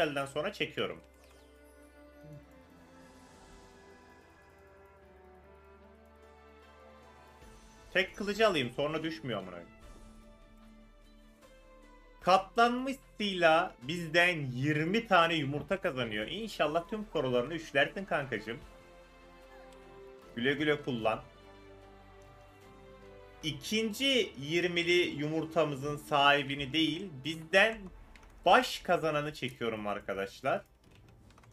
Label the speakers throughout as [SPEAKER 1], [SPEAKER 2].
[SPEAKER 1] Telden sonra çekiyorum. Tek kılıcı alayım sonra düşmüyor amına. Katlanmış Sila bizden 20 tane yumurta kazanıyor. İnşallah tüm korularını üçlersin kankacım. Güle güle kullan. İkinci 20'li yumurtamızın sahibini değil, bizden baş kazananı çekiyorum arkadaşlar.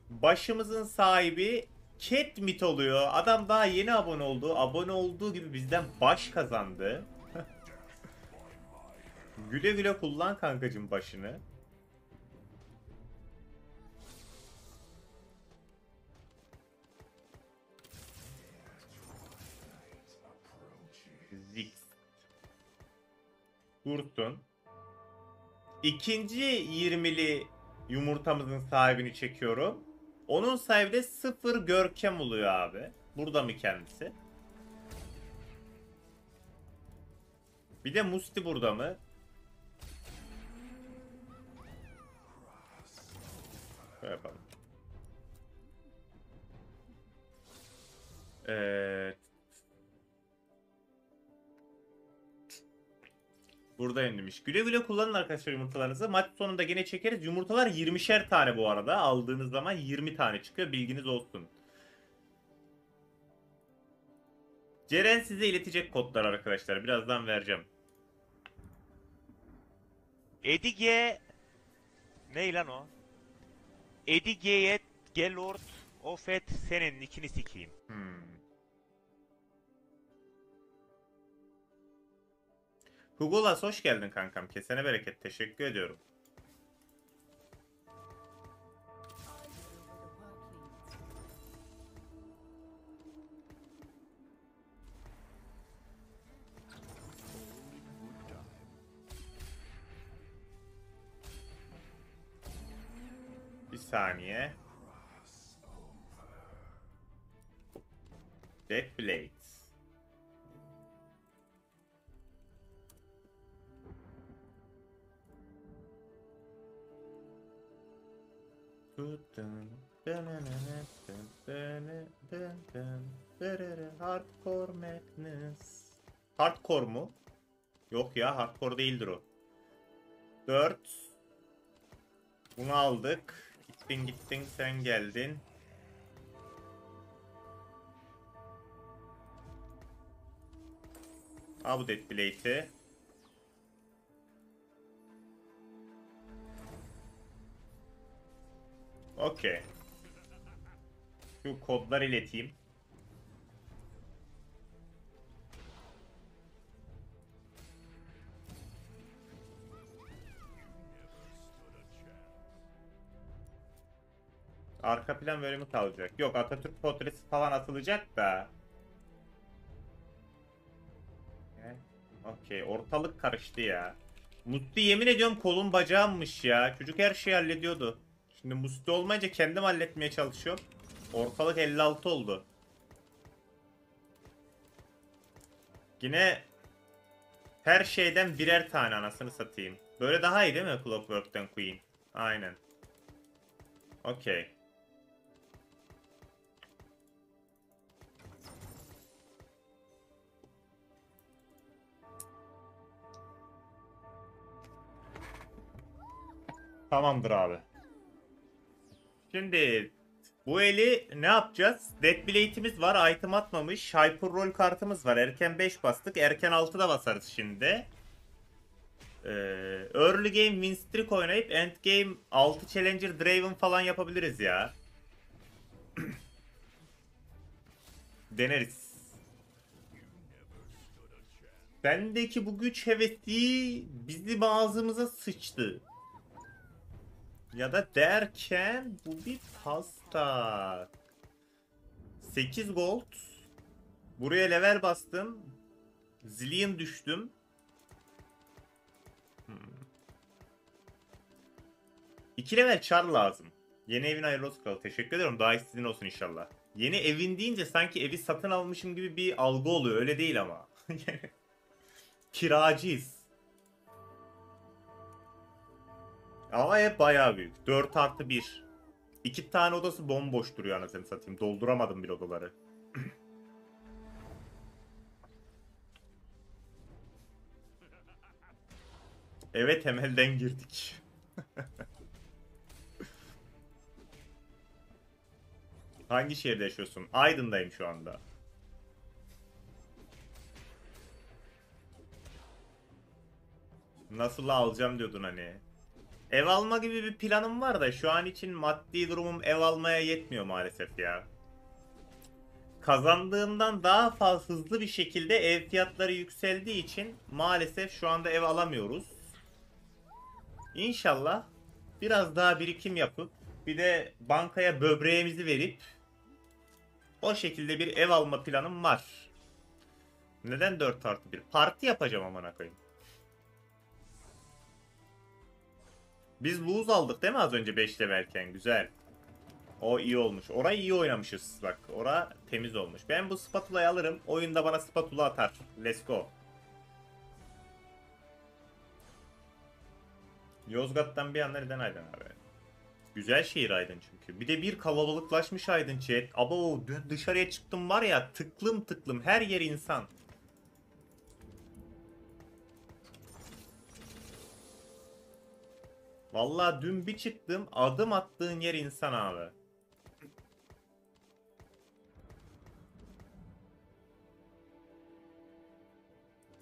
[SPEAKER 1] Başımızın sahibi Catmit oluyor. Adam daha yeni abone oldu. Abone olduğu gibi bizden baş kazandı. güle güle kullan kankacım başını. Zix. Dursun. İkinci 20'li yumurtamızın sahibini çekiyorum. Onun sahibi de sıfır görkem oluyor abi. Burada mı kendisi? Bir de Musti burada mı? Demiş. Güle güle kullanın arkadaşlar yumurtalarınızı. Maç sonunda gene çekeriz. Yumurtalar 20'şer tane bu arada. Aldığınız zaman 20 tane çıkıyor. Bilginiz olsun. Ceren size iletecek kodlar arkadaşlar. Birazdan vereceğim.
[SPEAKER 2] Edige... Ne lan o? Edige'ye Gelord Ofet senin ikini sikeyim.
[SPEAKER 1] Hmm. Hugolas hoş geldin kankam. Kesene bereket. Teşekkür ediyorum. Bir saniye. Dead Hardcore mu? Yok ya hardcore değildir o. 4 Bunu aldık. Gittin gittin sen geldin. Al bu Blade'i. Okey. Şu kodlar ileteyim. Arka plan bölümü kalacak. Yok Atatürk portresi falan atılacak da. Ne? Okey ortalık karıştı ya. Musti yemin ediyorum kolum bacağımmış ya. Çocuk her şeyi hallediyordu. Şimdi Musti olmayınca kendim halletmeye çalışıyorum. Ortalık 56 oldu. Yine her şeyden birer tane anasını satayım. Böyle daha iyi değil mi Clockwork'ten Queen? Aynen. Okey. Tamamdır abi. Şimdi bu eli ne yapacağız? Dead Blade'imiz var. Item atmamış. Hyper Roll kartımız var. Erken 5 bastık. Erken 6 da basarız şimdi. Ee, early game win streak oynayıp end game 6 challenger Draven falan yapabiliriz ya. Deneriz. Bendeki bu güç hevesi bizim ağzımıza sıçtı. Ya da derken bu bir pasta. 8 gold. Buraya level bastım. Zillion düştüm. Hmm. 2 level char lazım. Yeni evin hayırlı olsun. Teşekkür ederim. Daha istediğin olsun inşallah. Yeni evin deyince sanki evi satın almışım gibi bir algı oluyor. Öyle değil ama. Kiracıyız. Ama ev bayağı büyük. 4 artı 1. İki tane odası bomboş duruyor anasını satayım. Dolduramadım bir odaları. evet temelden girdik. Hangi şehirde yaşıyorsun? Aydın'dayım şu anda. Nasıl alacağım diyordun hani. Ev alma gibi bir planım var da şu an için maddi durumum ev almaya yetmiyor maalesef ya. Kazandığımdan daha fazla hızlı bir şekilde ev fiyatları yükseldiği için maalesef şu anda ev alamıyoruz. İnşallah biraz daha birikim yapıp bir de bankaya böbreğimizi verip o şekilde bir ev alma planım var. Neden 4 artı 1? Parti yapacağım amına koyayım. Biz lose aldık değil mi az önce 5 levelken? Güzel. O iyi olmuş. Orayı iyi oynamışız bak. Ora temiz olmuş. Ben bu spatulayı alırım. Oyunda bana spatula atar. Let's go. Yozgat'tan bir anda neden Aydın abi? Güzel şehir Aydın çünkü. Bir de bir kalabalıklaşmış Aydın chat. Abo dün dışarıya çıktım var ya tıklım tıklım her yer insan. Vallahi dün bir çıktım adım attığın yer insan abi.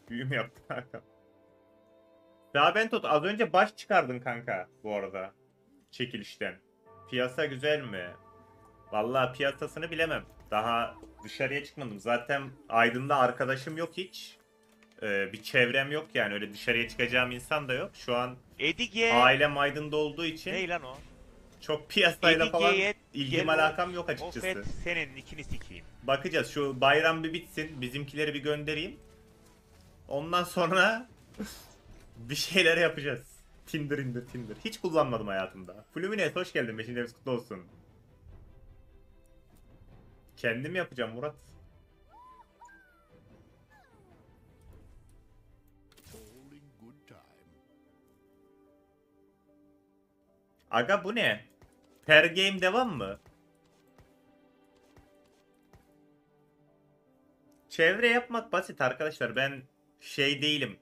[SPEAKER 1] Büyüm yaptı kanka. Daha ben az önce baş çıkardın kanka bu arada. Çekilişten. Piyasa güzel mi? Vallahi piyasasını bilemem. Daha dışarıya çıkmadım. Zaten Aydın'da arkadaşım yok hiç. Ee, bir çevrem yok yani öyle dışarıya çıkacağım insan da yok. Şu an
[SPEAKER 2] Edige
[SPEAKER 1] ailem Aydın'da olduğu için
[SPEAKER 2] ne lan o?
[SPEAKER 1] çok piyasayla falan ilgim alakam yok açıkçası.
[SPEAKER 2] Ofet senin ikini sikeyim.
[SPEAKER 1] Bakacağız şu bayram bir bitsin. Bizimkileri bir göndereyim. Ondan sonra bir şeyler yapacağız. Tinder indir Tinder. Hiç kullanmadım hayatımda. Flumines hoş geldin. Beşinci eviniz kutlu olsun. Kendim yapacağım Murat. Aga bu ne? Per game devam mı? Çevre yapmak basit arkadaşlar. Ben şey değilim.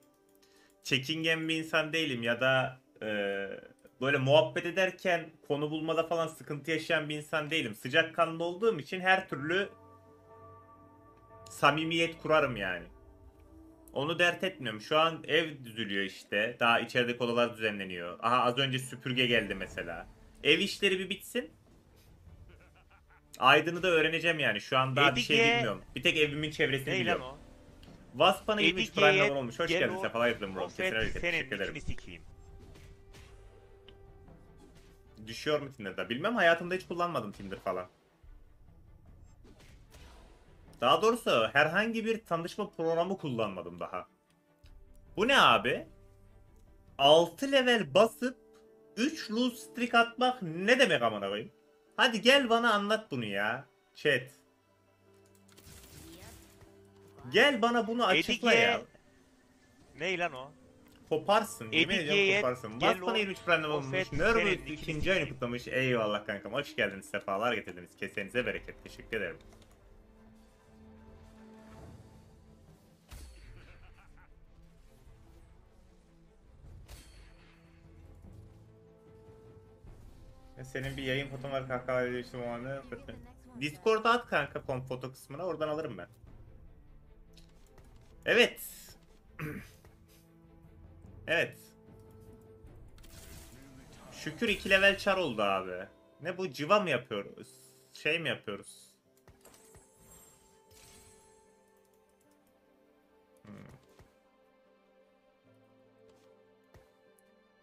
[SPEAKER 1] Çekingen bir insan değilim ya da e, böyle muhabbet ederken konu bulmada falan sıkıntı yaşayan bir insan değilim. Sıcakkanlı olduğum için her türlü samimiyet kurarım yani. Onu dert etmiyorum. Şu an ev düzülüyor işte. Daha içerideki odalar düzenleniyor. Aha az önce süpürge geldi mesela. Ev işleri bir bitsin. Aydın'ı da öğreneceğim yani. Şu an daha bir şey
[SPEAKER 2] Edige-
[SPEAKER 1] bilmiyorum. Bir tek evimin çevresini
[SPEAKER 2] Ne lan
[SPEAKER 1] biliyorum.
[SPEAKER 2] o?
[SPEAKER 1] Vaspa'na 23
[SPEAKER 2] Edige
[SPEAKER 1] Prime olmuş. Hoş geldin. Sefalar getirdin bro. Kesine
[SPEAKER 2] Ofet
[SPEAKER 1] hareket. Teşekkür ederim. Düşüyor mu Tinder'da? Bilmem hayatımda hiç kullanmadım Tinder falan. Daha doğrusu herhangi bir tanışma programı kullanmadım daha. Bu ne abi? 6 level basıp 3 lose streak atmak ne demek amına koyayım? Hadi gel bana anlat bunu ya. Chat. Gel bana bunu açıkla ya.
[SPEAKER 2] Ne lan o?
[SPEAKER 1] Koparsın. Yemin ediyorum koparsın.
[SPEAKER 2] gel
[SPEAKER 1] Bas bana
[SPEAKER 2] o-
[SPEAKER 1] 23 prende
[SPEAKER 2] senin ikini
[SPEAKER 1] ikinci ayını kutlamış. Eyvallah kankam. Hoş geldiniz. Sefalar getirdiniz. Kesenize bereket. Teşekkür ederim. Senin bir yayın foton var kahkaha ediyorsun o anda. Discord'a at kanka kom foto kısmına oradan alırım ben. Evet. evet. Şükür 2 level çar oldu abi. Ne bu civa mı yapıyoruz? Şey mi yapıyoruz?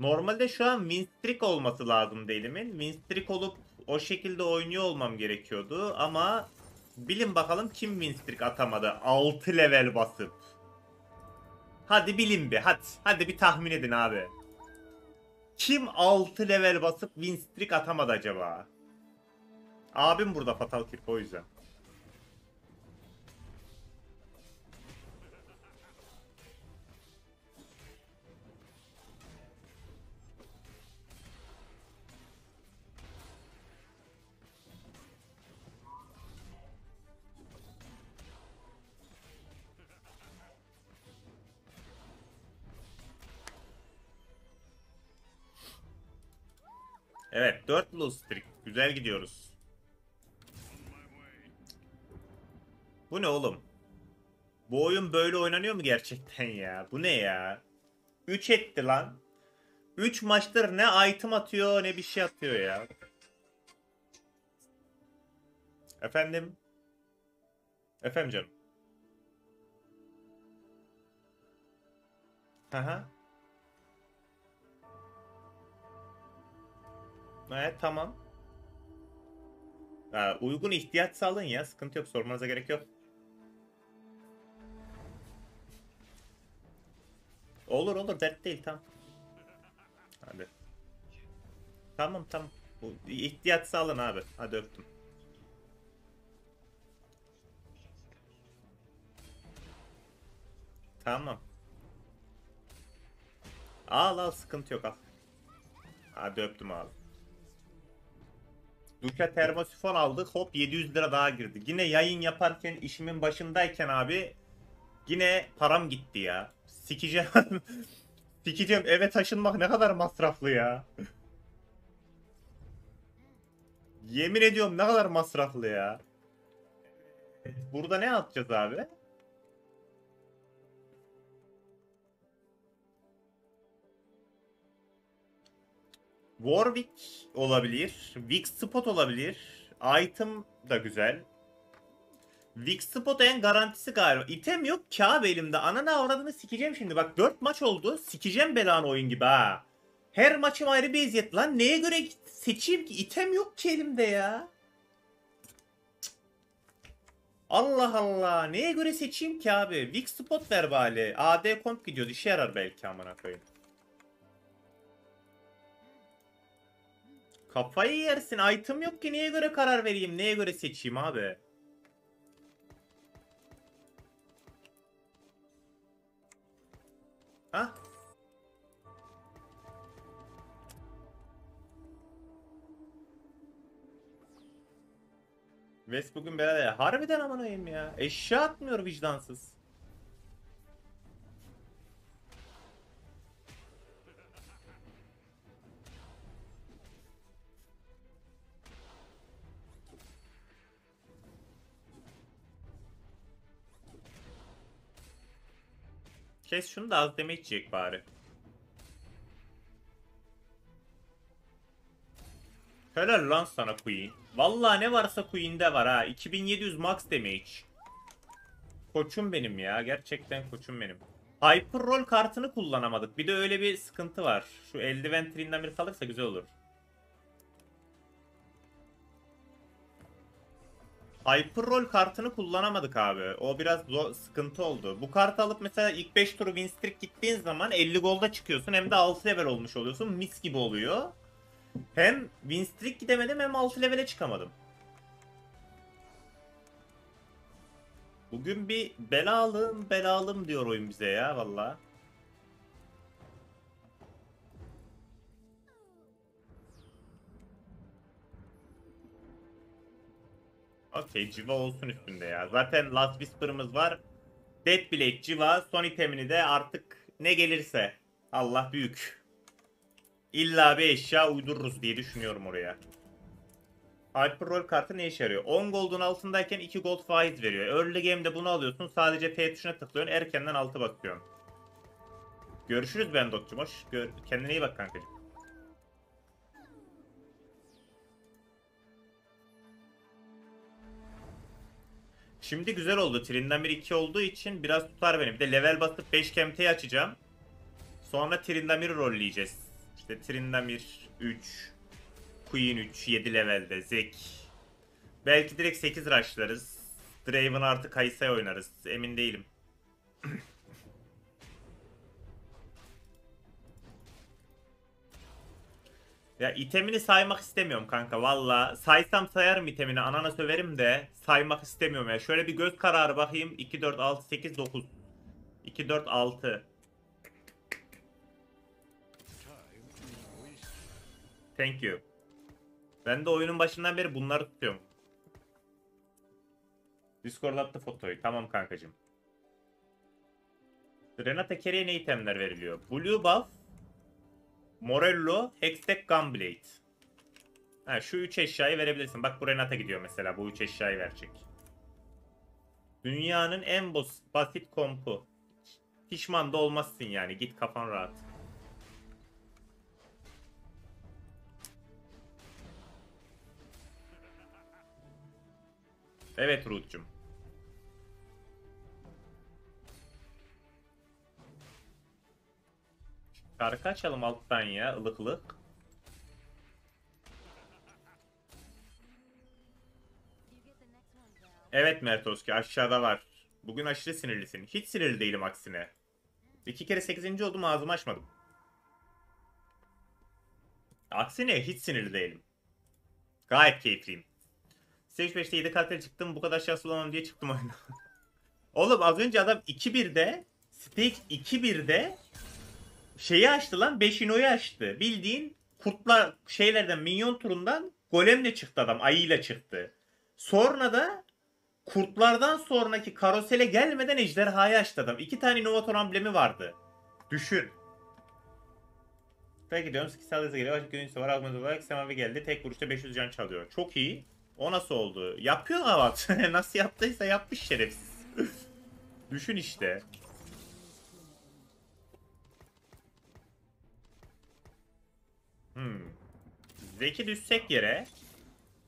[SPEAKER 1] Normalde şu an win streak olması lazım elimin. Win streak olup o şekilde oynuyor olmam gerekiyordu ama bilin bakalım kim win streak atamadı 6 level basıp. Hadi bilin bir hadi. Hadi bir tahmin edin abi. Kim 6 level basıp win streak atamadı acaba? Abim burada Fatal Kirk o yüzden. Evet 4 blue streak. Güzel gidiyoruz. Bu ne oğlum? Bu oyun böyle oynanıyor mu gerçekten ya? Bu ne ya? 3 etti lan. 3 maçtır ne item atıyor ne bir şey atıyor ya. Efendim? Efendim canım. Aha. Evet tamam. Ha, uygun ihtiyaç sağlayın ya. Sıkıntı yok. Sormanıza gerek yok. Olur olur. Dert değil. Tamam. Hadi. Tamam tamam. Bu ihtiyaç abi. Hadi öptüm. Tamam. Al al sıkıntı yok al. Hadi öptüm abi. Duka termosifon aldık. Hop 700 lira daha girdi. Yine yayın yaparken işimin başındayken abi yine param gitti ya. Sikeceğim. Sikeceğim. Eve taşınmak ne kadar masraflı ya. Yemin ediyorum ne kadar masraflı ya. Burada ne yapacağız abi? Warwick olabilir. Weak Spot olabilir. Item da güzel. Weak Spot en garantisi galiba. İtem yok abi elimde. Ananı avradını sikeceğim şimdi. Bak 4 maç oldu. Sikeceğim belanı oyun gibi ha. Her maçım ayrı bir eziyet lan. Neye göre seçeyim ki? İtem yok ki elimde ya. Allah Allah. Neye göre seçeyim ki abi? Weak Spot ver bari. AD komp gidiyordu. İşe yarar belki amına koyayım. Kafayı yersin. Item yok ki neye göre karar vereyim? Neye göre seçeyim abi? Ha? West bugün beraber. Harbiden aman ayım ya. Eşya atmıyor vicdansız. Kes şunu da az damage yiyecek bari. Helal lan sana Queen. Vallahi ne varsa Queen'de var ha. 2700 max damage. Koçum benim ya. Gerçekten koçum benim. Hyper Roll kartını kullanamadık. Bir de öyle bir sıkıntı var. Şu eldiven trinden bir kalırsa güzel olur. Hyperroll kartını kullanamadık abi. O biraz zor, sıkıntı oldu. Bu kartı alıp mesela ilk 5 turu win streak gittiğin zaman 50 golda çıkıyorsun. Hem de 6 level olmuş oluyorsun. Mis gibi oluyor. Hem win streak gidemedim hem 6 levele çıkamadım. Bugün bir belalım belalım diyor oyun bize ya valla. Okey civa olsun üstünde ya. Zaten Last Whisper'ımız var. Deathblade civa son itemini de artık ne gelirse. Allah büyük. İlla bir eşya uydururuz diye düşünüyorum oraya. Hyperroll kartı ne işe yarıyor? 10 gold'un altındayken 2 gold faiz veriyor. Early game'de bunu alıyorsun. Sadece F tuşuna tıklıyorsun. Erkenden altı basıyorsun. Görüşürüz ben Dokçum. Hoş. Gör Kendine iyi bak kankacığım. Şimdi güzel oldu. Trinden bir 2 olduğu için biraz tutar beni. Bir de level basıp 5 kemteyi açacağım. Sonra Trindamir'i rolleyeceğiz. İşte Trindamir 3, Queen 3, 7 levelde, Zek. Belki direkt 8 rushlarız. Draven artı Kaysa'ya oynarız. Emin değilim. Ya itemini saymak istemiyorum kanka valla. Saysam sayarım itemini anana söverim de saymak istemiyorum ya. Şöyle bir göz kararı bakayım. 2, 4, 6, 8, 9. 2, 4, 6. Thank you. Ben de oyunun başından beri bunları tutuyorum. Discord attı fotoyu. Tamam kankacım. Renata Kerry'e ne itemler veriliyor? Blue buff, Morello, Hextech Gunblade. Ha, şu 3 eşyayı verebilirsin. Bak bu Renata gidiyor mesela. Bu 3 eşyayı verecek. Dünyanın en bas- basit kompu. Pişman da olmazsın yani. Git kafan rahat. Evet Ruth'cum. Şarkı açalım alttan ya ılık ılık. Evet Mertoski aşağıda var. Bugün aşırı sinirlisin. Hiç sinirli değilim aksine. İki kere sekizinci oldum ağzımı açmadım. Aksine hiç sinirli değilim. Gayet keyifliyim. Stage 5'te 7 karakter çıktım bu kadar şanslı olamam diye çıktım oyuna. Oğlum az önce adam 2-1'de Stage 2-1'de şeyi açtı lan 5 inoyu açtı. Bildiğin kurtlar şeylerden minyon turundan golemle çıktı adam ayıyla çıktı. Sonra da kurtlardan sonraki karosele gelmeden ejderhayı açtı adam. İki tane inovator amblemi vardı. Düşün. Peki diyorum skill hızı geliyor. Başka görüntüsü var. Augment olarak Semavi geldi. Tek vuruşta 500 can çalıyor. Çok iyi. O nasıl oldu? Yapıyor Avat. nasıl yaptıysa yapmış şerefsiz. Düşün işte. Hmm. Zeki düşsek yere.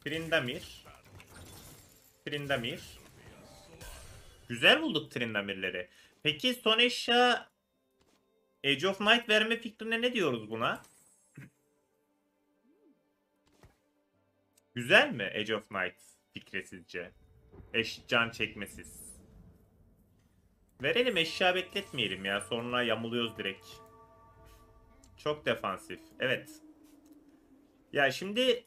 [SPEAKER 1] Trindamir. Trindamir. Güzel bulduk Trindamirleri. Peki son eşya Age of Might verme fikrine ne diyoruz buna? Güzel mi Age of Might fikri sizce? Eş can çekmesiz. Verelim eşya bekletmeyelim ya. Sonra yamuluyoruz direkt. Çok defansif. Evet. Ya şimdi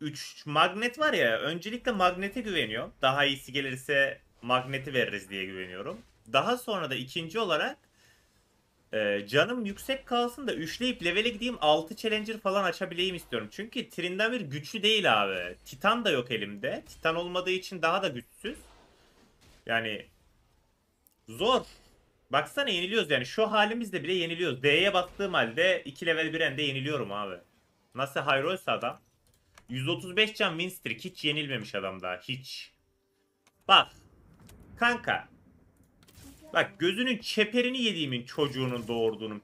[SPEAKER 1] 3 magnet var ya. Öncelikle magnete güveniyorum. Daha iyisi gelirse magneti veririz diye güveniyorum. Daha sonra da ikinci olarak e, canım yüksek kalsın da üçleyip levele gideyim 6 challenger falan açabileyim istiyorum. Çünkü Trindamir güçlü değil abi. Titan da yok elimde. Titan olmadığı için daha da güçsüz. Yani zor. Baksana yeniliyoruz yani. Şu halimizde bile yeniliyoruz. D'ye bastığım halde 2 level 1'ende yeniliyorum abi. Nasıl Hyro'ysa adam. 135 can win streak. Hiç yenilmemiş adam daha. Hiç. Bak. Kanka. Bak gözünün çeperini yediğimin çocuğunun doğurduğunun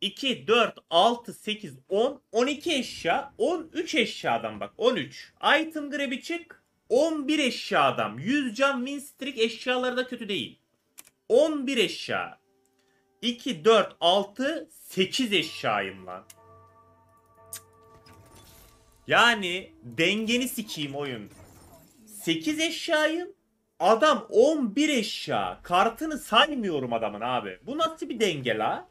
[SPEAKER 1] 2, 4, 6, 8, 10, 12 eşya, 13 eşyadan bak 13. Item grab'i çık 11 eşyadan. 100 can win streak eşyaları da kötü değil. 11 eşya. 2, 4, 6, 8 eşyayım lan. Yani dengeni sikeyim oyun. 8 eşyayım. Adam 11 eşya. Kartını saymıyorum adamın abi. Bu nasıl bir denge la?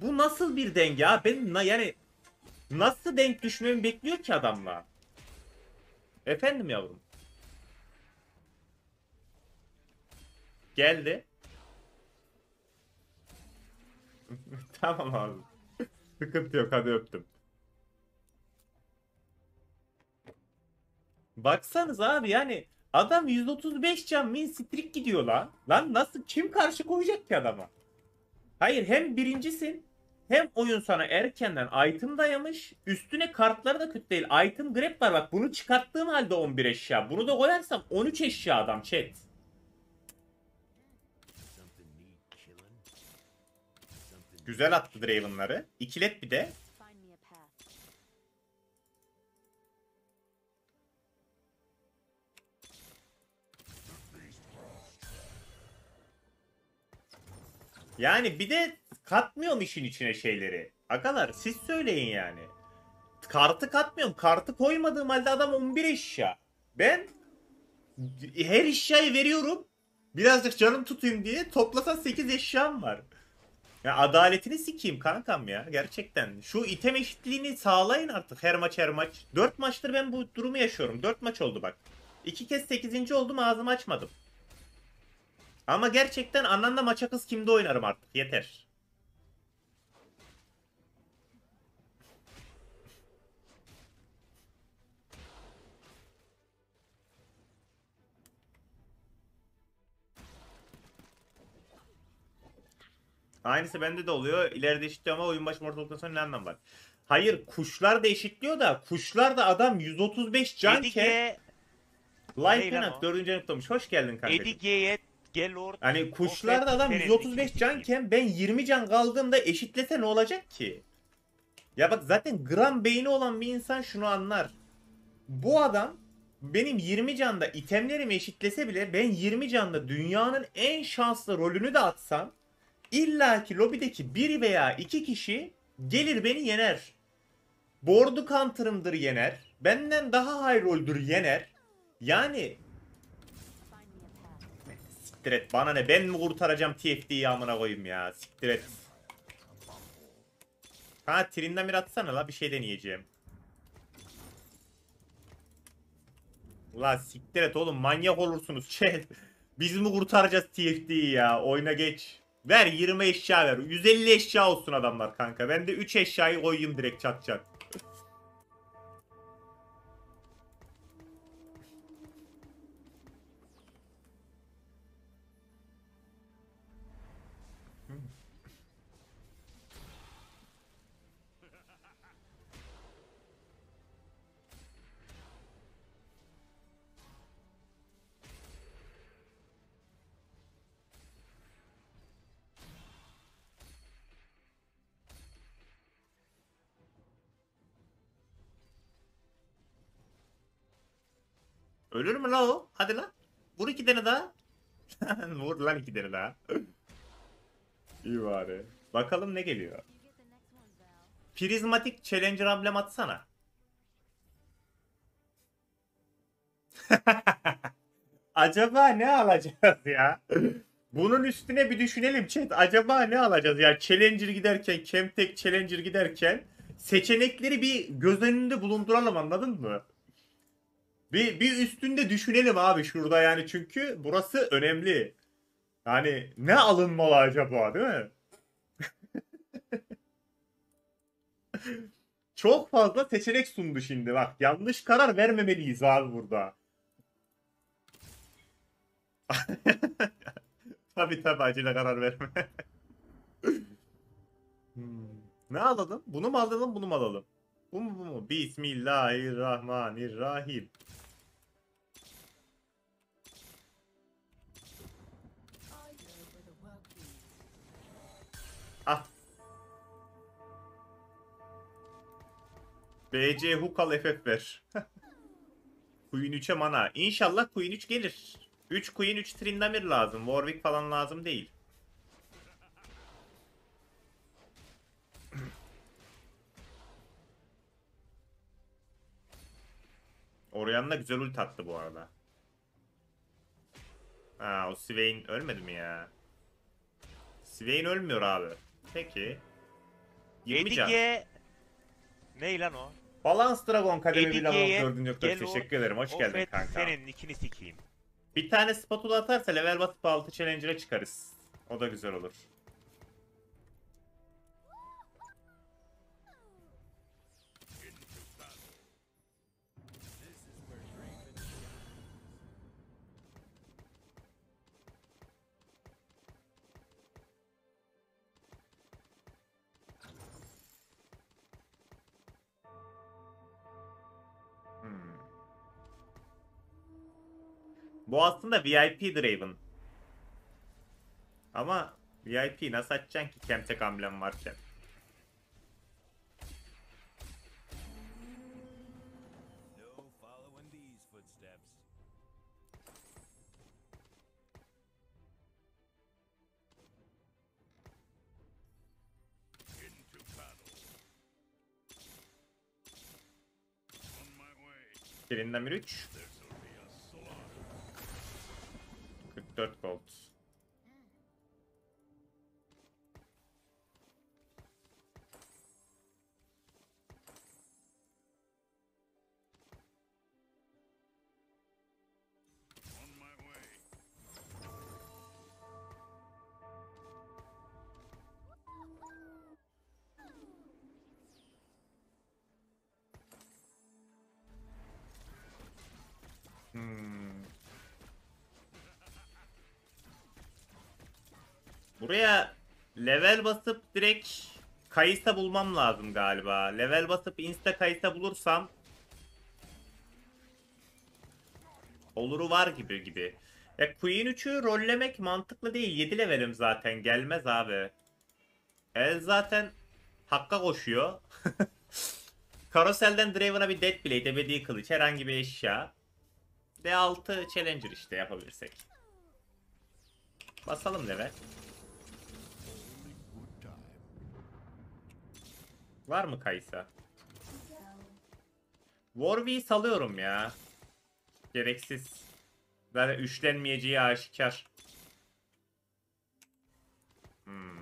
[SPEAKER 1] Bu nasıl bir denge abi? Ben yani nasıl denk düşmemi bekliyor ki adamla? Efendim yavrum. Geldi. tamam abi. Sıkıntı yok hadi öptüm. Baksanız abi yani adam 135 can min streak gidiyor lan. Lan nasıl kim karşı koyacak ki adama? Hayır hem birincisin hem oyun sana erkenden item dayamış. Üstüne kartları da kötü değil. Item grab var bak bunu çıkarttığım halde 11 eşya. Bunu da koyarsam 13 eşya adam chat. Güzel attı Draven'ları. İkilet bir de. Yani bir de katmıyorum işin içine şeyleri. Agalar siz söyleyin yani. Kartı katmıyorum. Kartı koymadığım halde adam 11 eşya. Ben her eşyayı veriyorum. Birazcık canım tutayım diye toplasan 8 eşyam var. Ya adaletini sikeyim kankam ya gerçekten. Şu item eşitliğini sağlayın artık her maç her maç. 4 maçtır ben bu durumu yaşıyorum. 4 maç oldu bak. 2 kez 8. oldum ağzımı açmadım. Ama gerçekten anlamda maça kız kimde oynarım artık. Yeter. Aynısı bende de oluyor. İleride eşitliyor ama oyun başı ortalıktan sonra ne anlam var? Hayır kuşlar da eşitliyor da kuşlar da adam 135 canken
[SPEAKER 2] Edige,
[SPEAKER 1] Life
[SPEAKER 2] o?
[SPEAKER 1] 4. yanıtlamış. Hoş geldin kankacığım.
[SPEAKER 2] Edige'ye Gelord.
[SPEAKER 1] Hani kuşlarda adam
[SPEAKER 2] senin
[SPEAKER 1] 135
[SPEAKER 2] ikisi
[SPEAKER 1] canken ben 20 can kaldığımda eşitlese ne olacak ki? Ya bak zaten gram beyni olan bir insan şunu anlar. Bu adam benim 20 canda itemlerimi eşitlese bile ben 20 canda dünyanın en şanslı rolünü de atsam illaki lobideki bir veya iki kişi gelir beni yener. Board'u counter'ımdır yener. Benden daha high roll'dur yener. Yani Siktir et bana ne ben mi kurtaracağım TFD'yi amına koyayım ya siktir et. Ha Trindamir atsana la bir şey deneyeceğim. La siktir et oğlum manyak olursunuz chat. Biz mi kurtaracağız TFD'yi ya oyuna geç. Ver 20 eşya ver. 150 eşya olsun adamlar kanka. Ben de 3 eşyayı koyayım direkt çat çat. Ölür mü la o? Hadi lan. Vur iki tane daha. Vur lan iki tane daha. İyi bari. Bakalım ne geliyor. Prizmatik Challenger amblem atsana. Acaba ne alacağız ya? Bunun üstüne bir düşünelim chat. Acaba ne alacağız ya? Challenger giderken, Chemtek Challenger giderken seçenekleri bir göz önünde bulunduralım anladın mı? Bir, bir üstünde düşünelim abi şurada yani çünkü burası önemli. Yani ne alınmalı acaba değil mi? Çok fazla seçenek sundu şimdi bak. Yanlış karar vermemeliyiz abi burada. tabi tabi acele karar verme. Hmm. Ne alalım? Bunu mu alalım bunu mu alalım? Bu mu bu mu? Bismillahirrahmanirrahim. Ah. BC Hukal FF ver. Queen 3'e mana. İnşallah Queen 3 gelir. 3 Queen 3 Tryndamere lazım. Warwick falan lazım değil. Orianna güzel ult attı bu arada. Ha o Swain ölmedi mi ya? Swain ölmüyor abi. Peki. 20 can.
[SPEAKER 2] Edige. Ne lan o?
[SPEAKER 1] Balance Dragon Kademi bir level 4. nokta. Teşekkür ederim. Hoş geldin kanka.
[SPEAKER 2] Senin ikini sikeyim.
[SPEAKER 1] Bir tane spatula atarsa level basıp 6 challenger'a çıkarız. O da güzel olur. Bu aslında VIP Draven. Ama VIP nasıl açacaksın ki Kemtek amblem varken?
[SPEAKER 3] No following these
[SPEAKER 1] 44 gold. Buraya level basıp direkt Kayısa bulmam lazım galiba. Level basıp insta kayısa bulursam oluru var gibi gibi. Ya Queen 3'ü rollemek mantıklı değil. 7 levelim zaten. Gelmez abi. El zaten hakka koşuyor. Carousel'den Draven'a bir Deathblade, ebedi kılıç, herhangi bir eşya. D6 Challenger işte yapabilirsek. Basalım level. Var mı Kaysa? Warwick'i salıyorum ya. Gereksiz. Zaten üçlenmeyeceği aşikar. Hmm.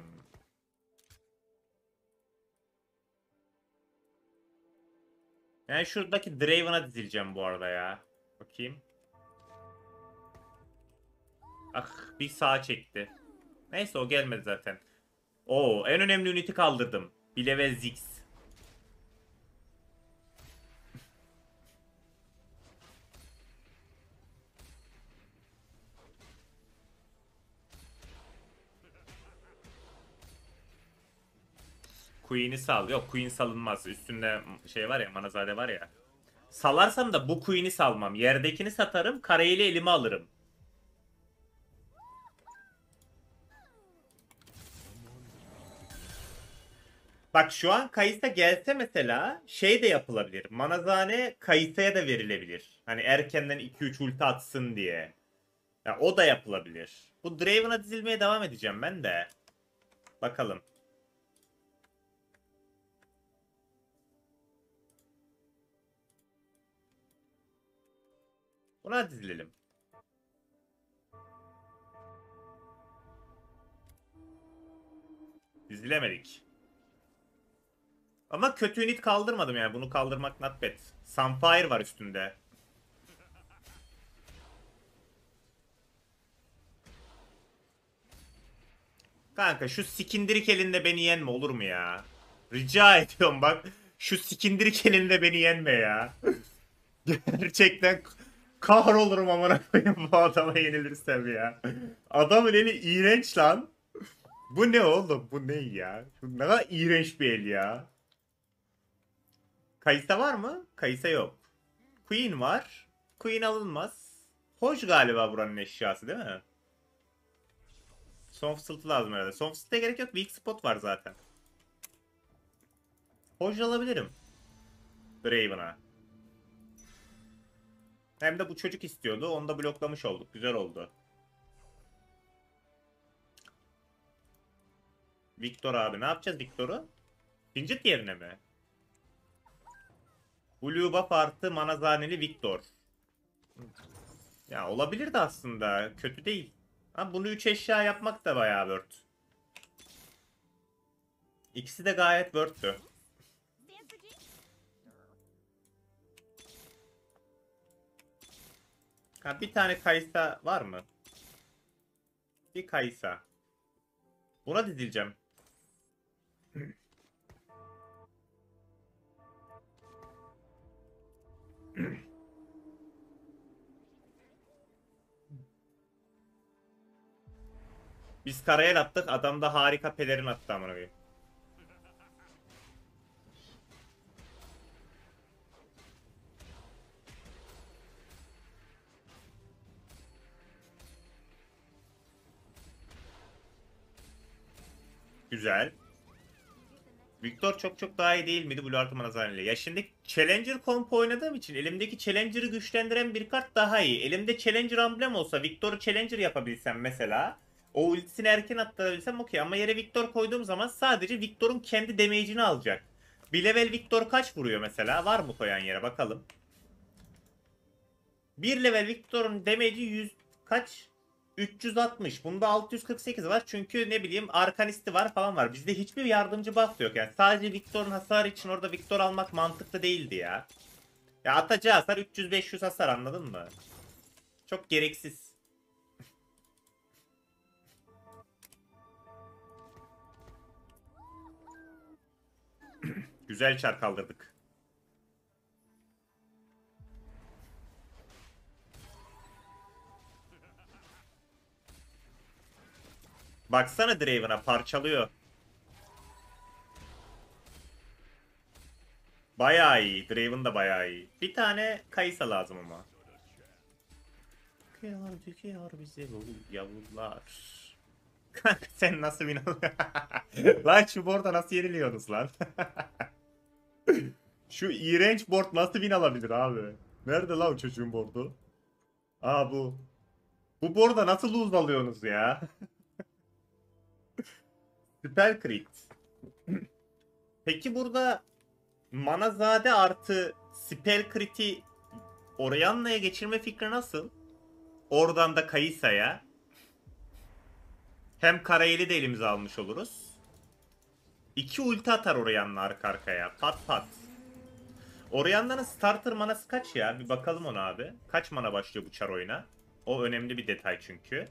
[SPEAKER 1] Yani şuradaki Draven'a dizileceğim bu arada ya. Bakayım. Ah bir sağa çekti. Neyse o gelmedi zaten. Oo en önemli üniti kaldırdım. Bile ve Ziggs. Queen'i sal. Yok Queen salınmaz. Üstünde şey var ya Manazade var ya. Salarsam da bu Queen'i salmam. Yerdekini satarım. Kareyle elime alırım. Bak şu an Kayısa gelse mesela şey de yapılabilir. Manazane Kayısa'ya da verilebilir. Hani erkenden 2-3 ulti atsın diye. Ya o da yapılabilir. Bu Draven'a dizilmeye devam edeceğim ben de. Bakalım. Buna dizilelim. Dizilemedik. Ama kötü unit kaldırmadım yani. Bunu kaldırmak not bad. Sunfire var üstünde. Kanka şu sikindirik elinde beni yenme olur mu ya? Rica ediyorum bak. Şu sikindirik elinde beni yenme ya. Gerçekten kahrolurum amına koyayım bu adama yenilirsem ya. Adamın eli iğrenç lan. Bu ne oğlum? Bu ne ya? Bu ne kadar iğrenç bir el ya. Kayısa var mı? Kayısa yok. Queen var. Queen alınmaz. Hoş galiba buranın eşyası değil mi? Son fısıltı lazım herhalde. Son fısıltıya gerek yok. Weak spot var zaten. Hoş alabilirim. Draven'a. Hem de bu çocuk istiyordu. Onu da bloklamış olduk. Güzel oldu. Victor abi. Ne yapacağız Victor'u? Pincit yerine mi? Blue buff artı manazaneli Victor. Ya olabilir de aslında. Kötü değil. Ha, bunu 3 eşya yapmak da bayağı worth. İkisi de gayet worth'tü. Ha, bir tane kayısa var mı? Bir kayısa. Buna dizileceğim. Biz karaya attık. Adam da harika pelerin attı amına koyayım. Güzel. Victor çok çok daha iyi değil miydi Blue Artı Manazan ile? Ya şimdi Challenger komp oynadığım için elimdeki Challenger'ı güçlendiren bir kart daha iyi. Elimde Challenger amblem olsa Victor'u Challenger yapabilsem mesela o ultisini erken attırabilsem okey ama yere Victor koyduğum zaman sadece Victor'un kendi damage'ini alacak. Bir level Victor kaç vuruyor mesela? Var mı koyan yere bakalım. Bir level Victor'un damage'i 100 kaç? 360. Bunda 648 var. Çünkü ne bileyim arkanisti var falan var. Bizde hiçbir yardımcı buff yok yani. Sadece Victor'un hasarı için orada Victor almak mantıklı değildi ya. Ya atacağı hasar 300-500 hasar anladın mı? Çok gereksiz. Güzel çar kaldırdık. Baksana Draven'a parçalıyor. Bayağı iyi. Draven da bayağı iyi. Bir tane Kaysa lazım ama. Tüküyor tüküyor bizi bu yavrular. Sen nasıl bin Lan şu board'a nasıl yeniliyorsunuz lan? şu iğrenç board nasıl bin alabilir abi? Nerede lan çocuğun board'u? Aa bu. Bu board'a nasıl lose alıyorsunuz ya? Spell crit. Peki burada Manazade artı Spell crit'i Orianna'ya geçirme fikri nasıl? Oradan da Kayısa'ya. Hem Karayel'i de elimize almış oluruz. İki ulti atar Orianna arka arkaya. Pat pat. Orianna'nın starter manası kaç ya? Bir bakalım ona abi. Kaç mana başlıyor bu çar oyuna? O önemli bir detay çünkü.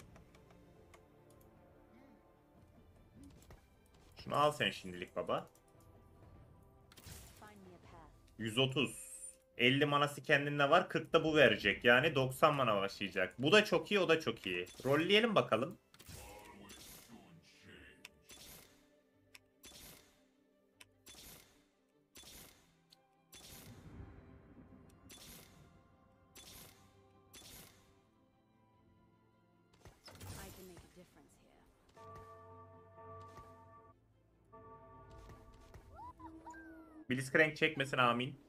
[SPEAKER 1] Şunu al sen şimdilik baba.
[SPEAKER 4] Find me a path.
[SPEAKER 1] 130. 50 manası kendinde var. 40 da bu verecek. Yani 90 mana başlayacak. Bu da çok iyi, o da çok iyi. Rolleyelim bakalım. Blitzcrank çekmesin amin.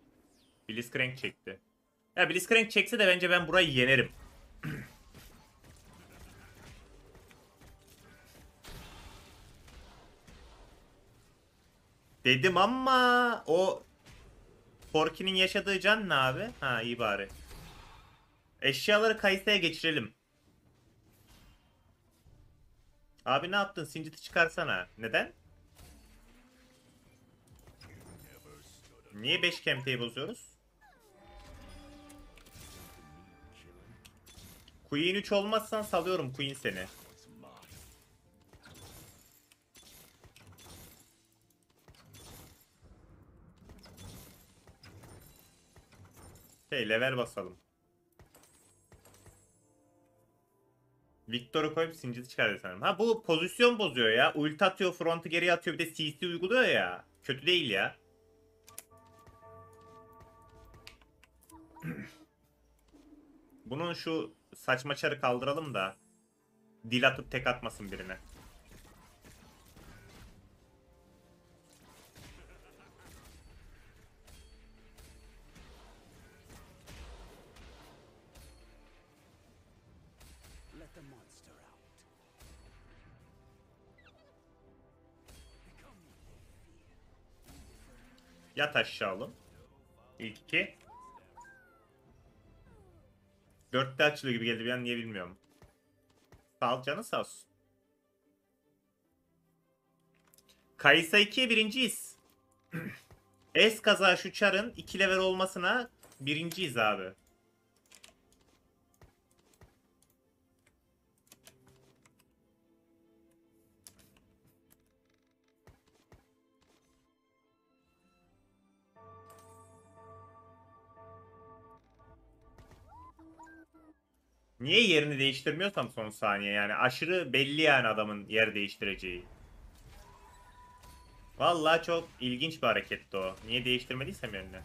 [SPEAKER 1] Blitzcrank çekti. Ya Blitzcrank çekse de bence ben burayı yenerim. Dedim ama o Forky'nin yaşadığı can ne abi? Ha iyi bari. Eşyaları Kayısa'ya geçirelim. Abi ne yaptın? Sincit'i çıkarsana. Neden? Niye 5 kemteyi bozuyoruz? Queen 3 olmazsan salıyorum Queen seni. Hey level basalım. Victor'u koyup Singed'i çıkardı sanırım. Ha bu pozisyon bozuyor ya. Ulti atıyor, front'u geri atıyor bir de CC uyguluyor ya. Kötü değil ya. Bunun şu saçma çarı kaldıralım da dil atıp tek atmasın birine. Yat aşağı oğlum. İlk iki. Dörtte açılıyor gibi geldi an niye bilmiyorum. Sağ ol canı sağ olsun. Kaysa 2'ye birinciyiz. Es kaza şu çarın 2 level olmasına birinciyiz abi. Niye yerini değiştirmiyorsam son saniye yani aşırı belli yani adamın yer değiştireceği. Vallahi çok ilginç bir hareketti o. Niye değiştirmediysem yerini.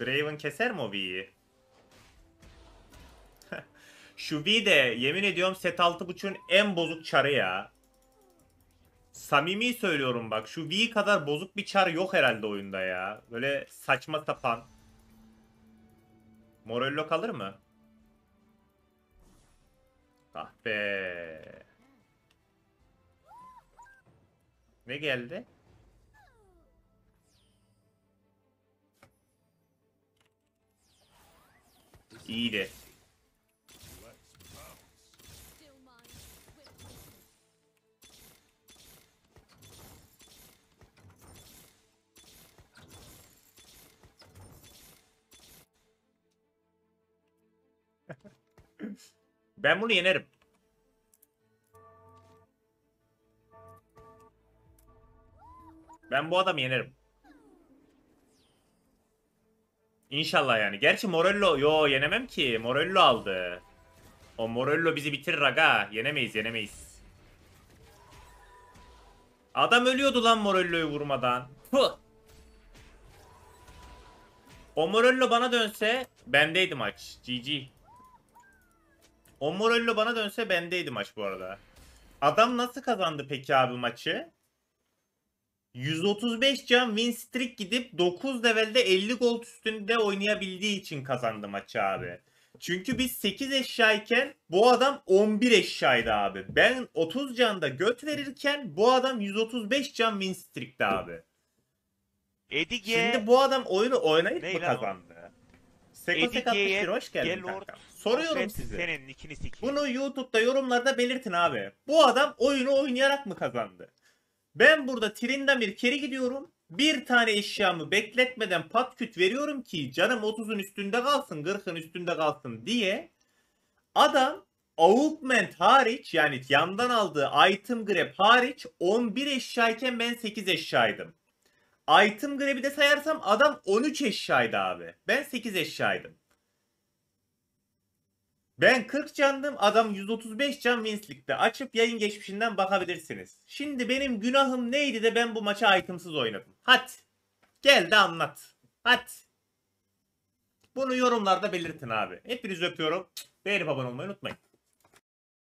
[SPEAKER 1] Draven keser mi o V'yi? Şu V de yemin ediyorum set 6.5'un en bozuk çarı ya. Samimi söylüyorum bak şu V kadar bozuk bir çar yok herhalde oyunda ya. Böyle saçma sapan. Morello kalır mı? Ah be. Ne geldi? İyiydi. Ben bunu yenerim. Ben bu adamı yenerim. İnşallah yani. Gerçi Morello yo yenemem ki. Morello aldı. O Morello bizi bitirir aga. Yenemeyiz yenemeyiz. Adam ölüyordu lan Morello'yu vurmadan. Puh. O Morello bana dönse bendeydi maç. GG. O Morello bana dönse bendeydi maç bu arada. Adam nasıl kazandı peki abi maçı? 135 can win streak gidip 9 levelde 50 gold üstünde oynayabildiği için kazandı maçı abi. Çünkü biz 8 eşyayken bu adam 11 eşyaydı abi. Ben 30 canda göt verirken bu adam 135 can win streak'ti abi.
[SPEAKER 2] Edige.
[SPEAKER 1] Şimdi bu adam oyunu oynayıp
[SPEAKER 2] Ne
[SPEAKER 1] mı kazandı? Sekosek 61 hoş geldin
[SPEAKER 2] Gel
[SPEAKER 1] kanka.
[SPEAKER 2] Lord.
[SPEAKER 1] Soruyorum
[SPEAKER 2] Affet,
[SPEAKER 1] size.
[SPEAKER 2] Senin ikini sikeyim.
[SPEAKER 1] Bunu YouTube'da yorumlarda belirtin abi. Bu adam oyunu oynayarak mı kazandı? Ben burada Trindamir keri gidiyorum. Bir tane eşyamı bekletmeden patküt veriyorum ki canım 30'un üstünde kalsın 40'ın üstünde kalsın diye. Adam Augment hariç yani yandan aldığı item grab hariç 11 eşyayken ben 8 eşyaydım. Item grab'i de sayarsam adam 13 eşyaydı abi. Ben 8 eşyaydım. Ben 40 candım adam 135 can Winslick'te. Açıp yayın geçmişinden bakabilirsiniz. Şimdi benim günahım neydi de ben bu maça itemsız oynadım. Hadi. Gel de anlat. Hadi. Bunu yorumlarda belirtin abi. Hepinizi öpüyorum. Beğenip abone olmayı unutmayın.